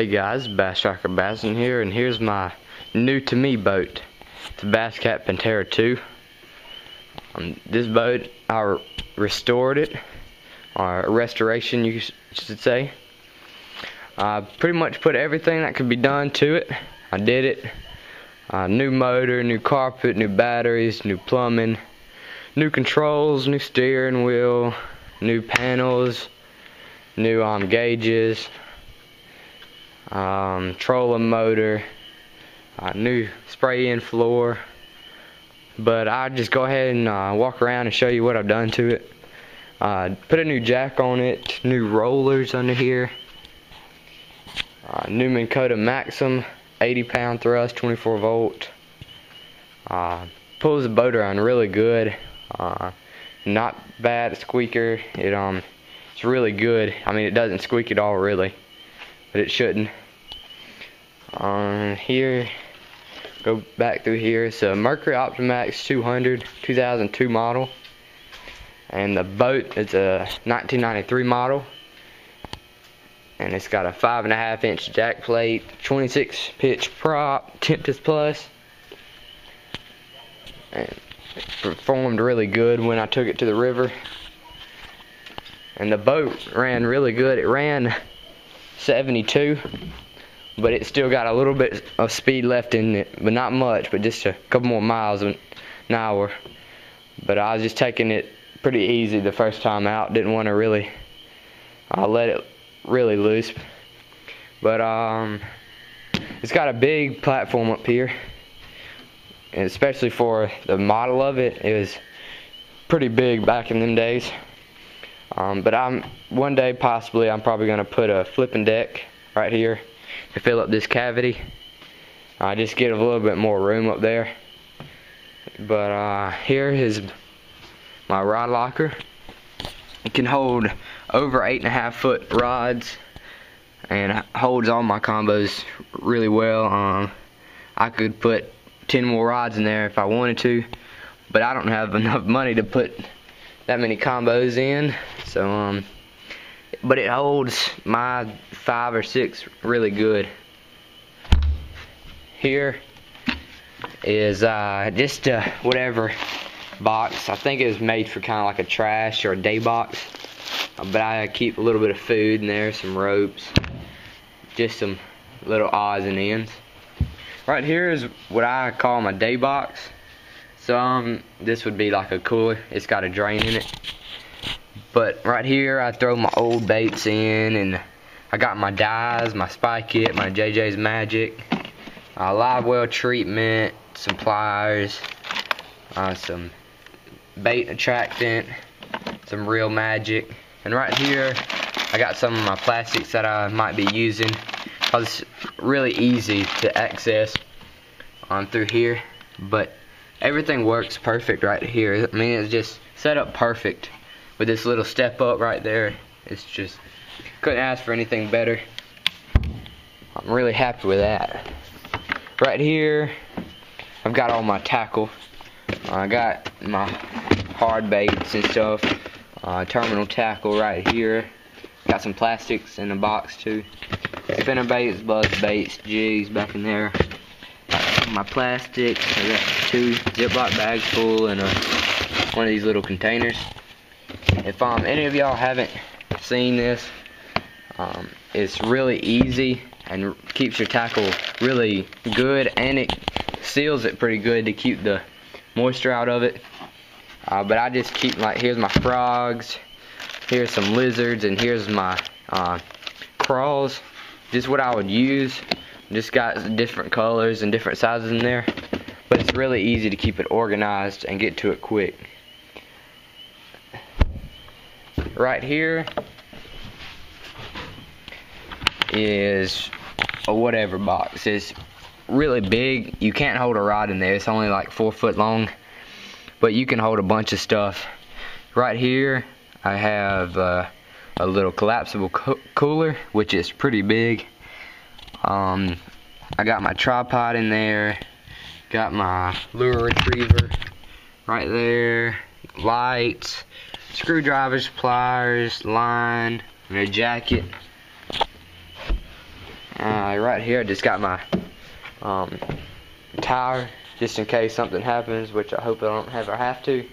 Hey guys, Bass Tracker Bassin here, and here's my new to me boat. It's a Bass Cat Pantera 2. Um, this boat, I restored it, or restoration you should say. I pretty much put everything that could be done to it. I did it. Uh, new motor, new carpet, new batteries, new plumbing, new controls, new steering wheel, new panels, new um, gauges, um, trolling motor, new spray-in floor. But I'll just go ahead and uh, walk around and show you what I've done to it. Uh, put a new jack on it, new rollers under here, uh, new Minn Maxxum, 80 pound thrust, 24 volt. Uh, pulls the boat around really good. Uh, not bad squeaker. It um, it's really good. I mean, it doesn't squeak at all really, but it shouldn't. Um, here, go back through here. It's a Mercury Optimax 200, 2002 model, and the boat is a 1993 model. And it's got a five and a half inch jack plate, 26 pitch prop, Tempest Plus. And performed really good when I took it to the river. And the boat ran really good. It ran 72, but it still got a little bit of speed left in it, but not much, but just a couple more miles an hour. But I was just taking it pretty easy the first time out. Didn't want to really uh, let it really loose. But um, it's got a big platform up here and especially for the model of it, it was pretty big back in them days. Um, but I'm one day possibly I'm probably gonna put a flipping deck right here to fill up this cavity. I uh, just get a little bit more room up there. But uh, here is my rod locker. It can hold over eight and a half foot rods and holds all my combos really well. Um, I could put 10 more rods in there if I wanted to but I don't have enough money to put that many combos in. So um but it holds my five or six really good. Here is uh, just uh, whatever box. I think it was made for kind of like a trash or a day box. But I keep a little bit of food in there some ropes just some little odds and ends. Right here is what I call my day box. So um, this would be like a cooler. It's got a drain in it. But right here I throw my old baits in and I got my dyes, my Spike-It, my JJ's Magic, uh, live well treatment, some pliers, uh, some bait attractant, some real magic. And right here I got some of my plastics that I might be using it's really easy to access on through here but everything works perfect right here. I mean it's just set up perfect with this little step up right there. It's just couldn't ask for anything better. I'm really happy with that. Right here I've got all my tackle. I got my hard baits and stuff. Uh, terminal tackle right here. Got some plastics in the box too. Spinner baits, buzz baits, jigs back in there. My plastic, I got two Ziploc bags full and uh, one of these little containers. If um, any of y'all haven't seen this, um, it's really easy and keeps your tackle really good and it seals it pretty good to keep the moisture out of it. Uh, but I just keep like, here's my frogs, here's some lizards, and here's my uh, craws just what I would use. Just got different colors and different sizes in there. But it's really easy to keep it organized and get to it quick. Right here is a whatever box. It's really big. You can't hold a rod in there. It's only like four foot long. But you can hold a bunch of stuff. Right here I have uh, a little collapsible co cooler, which is pretty big. Um, I got my tripod in there, got my lure retriever right there, lights, screwdrivers, pliers, line, and a jacket. Uh, right here, I just got my um, tire, just in case something happens, which I hope I don't ever have to.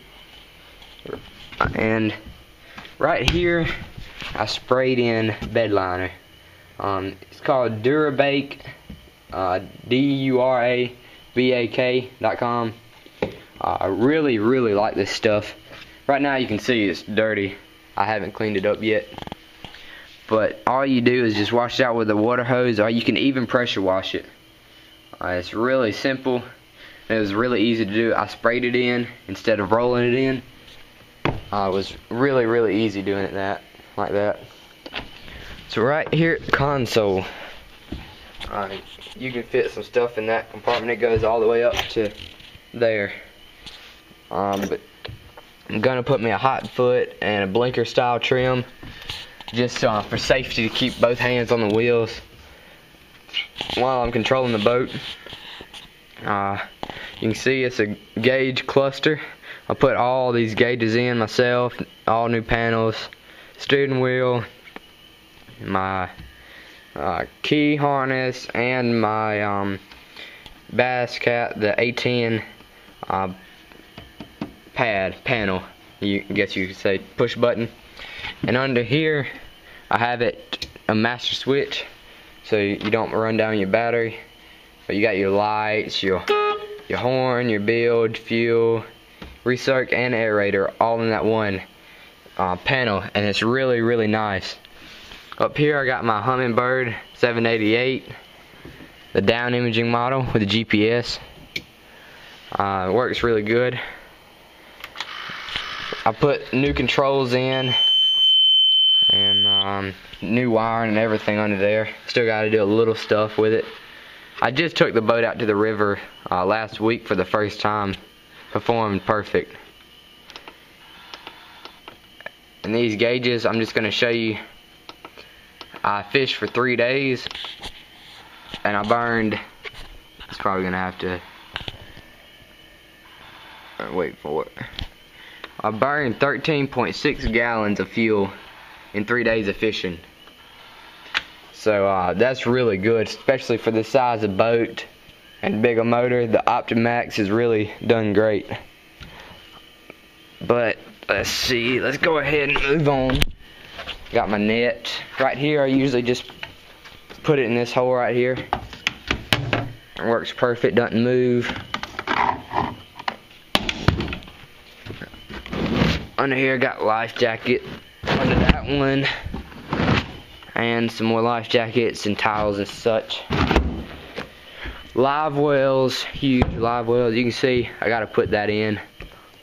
And right here, I sprayed in bed liner. Um, it's called DuraBak, uh, D-U-R-A-B-A-K dot com. Uh, I really, really like this stuff. Right now you can see it's dirty. I haven't cleaned it up yet. But all you do is just wash it out with a water hose or you can even pressure wash it. Uh, it's really simple. It was really easy to do. I sprayed it in instead of rolling it in. Uh, it was really, really easy doing it that like that. So right here at the console, you can fit some stuff in that compartment. It goes all the way up to there. Um, but I'm gonna put me a hot foot and a blinker style trim just uh, for safety to keep both hands on the wheels while I'm controlling the boat. Uh, you can see it's a gauge cluster. I put all these gauges in myself, all new panels, steering wheel, my uh, key harness, and my um, Bass Cat, the A10 uh, pad panel. You I guess you could say push button. And under here, I have it a master switch, so you don't run down your battery. But you got your lights, your your horn, your bilge, fuel, recirc, and aerator all in that one uh, panel, and it's really really nice. Up here, I got my Humminbird 788, the down imaging model with the GPS. Uh, works really good. I put new controls in and um, new wiring and everything under there. Still got to do a little stuff with it. I just took the boat out to the river uh, last week for the first time. Performed perfect. And these gauges, I'm just going to show you. I fished for three days and I burned. It's probably to have to wait for it. I burned 13.6 gallons of fuel in three days of fishing. So uh, that's really good, especially for the size of boat and bigger motor. The Optimax has really done great. But let's see, let's go ahead and move on. Got my net right here. I usually just put it in this hole right here. It works perfect, doesn't move. under here got life jacket under that one and some more life jackets and towels and such live wells huge live wells you can see I gotta put that in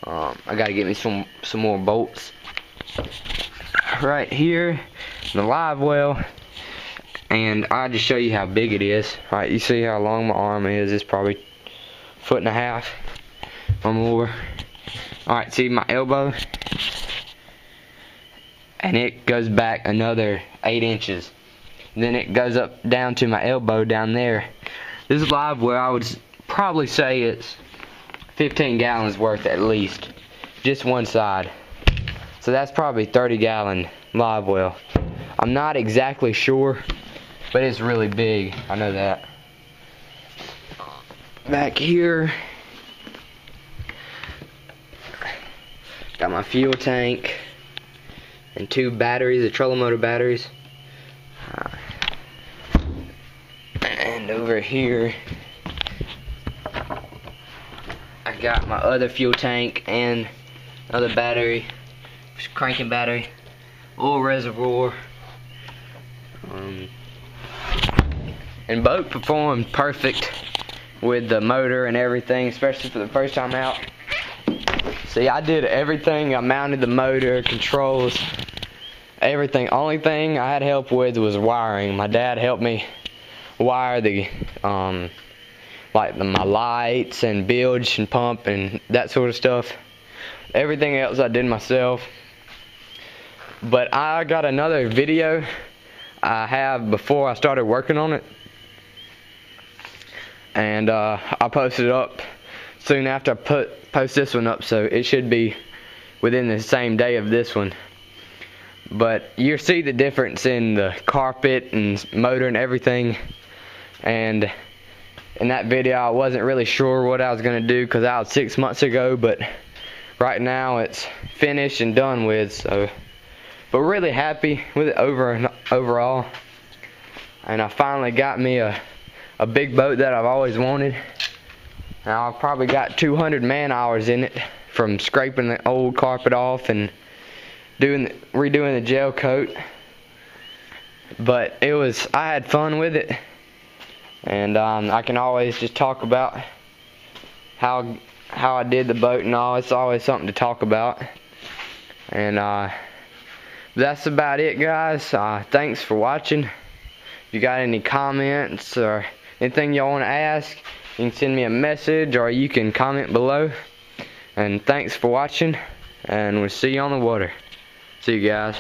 um, I gotta get me some some more bolts right here the live well and I'll just show you how big it is right you see how long my arm is it's probably foot and a half or more alright see my elbow and it goes back another eight inches. Then it goes up down to my elbow down there. This is live well, I would probably say it's 15 gallons worth at least. Just one side. So that's probably 30 gallon live well. I'm not exactly sure, but it's really big. I know that. Back here, got my fuel tank and two batteries, the trolling motor batteries. And over here, I got my other fuel tank and another battery, cranking battery, oil reservoir. Um, and boat performed perfect with the motor and everything, especially for the first time out. See, I did everything. I mounted the motor, controls, everything. Only thing I had help with was wiring. My dad helped me wire the, um, like the, my lights and bilge and pump and that sort of stuff. Everything else I did myself. But I got another video I have before I started working on it. And uh, I posted it up soon after I put post this one up, so it should be within the same day of this one. But you see the difference in the carpet and motor and everything. And in that video, I wasn't really sure what I was gonna do because that was six months ago, but right now it's finished and done with. So, but really happy with it over and overall. And I finally got me a a big boat that I've always wanted. Now I've probably got 200 man hours in it from scraping the old carpet off and doing the, redoing the gel coat. But it was I had fun with it, and um, I can always just talk about how how I did the boat and all. It's always something to talk about. And uh, that's about it, guys. Uh, thanks for watching. If you got any comments or anything y'all want to ask, you can send me a message or you can comment below. And thanks for watching, and we'll see you on the water. See you guys.